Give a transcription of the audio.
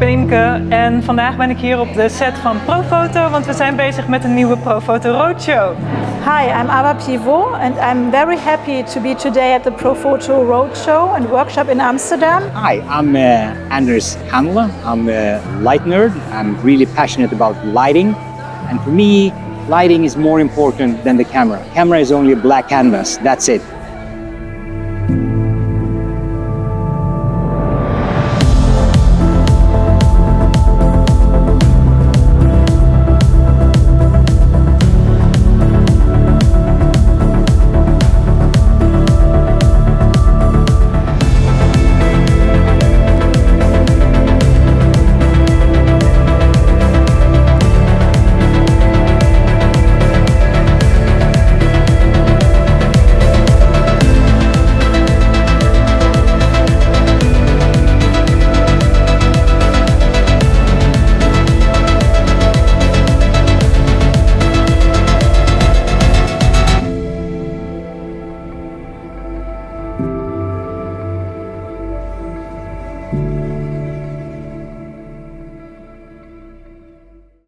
Hanneke en vandaag ben ik hier op de set van Profoto, want we zijn bezig met een nieuwe Profoto Roadshow. Hi, I'm Ava Pivot and I'm very happy to be today at the Profoto Roadshow and workshop in Amsterdam. Hi, I'm uh, Anders Handler. I'm a light nerd. I'm really passionate about lighting. And for me, lighting is more important than the camera. Camera is only a black canvas, that's it. Bye.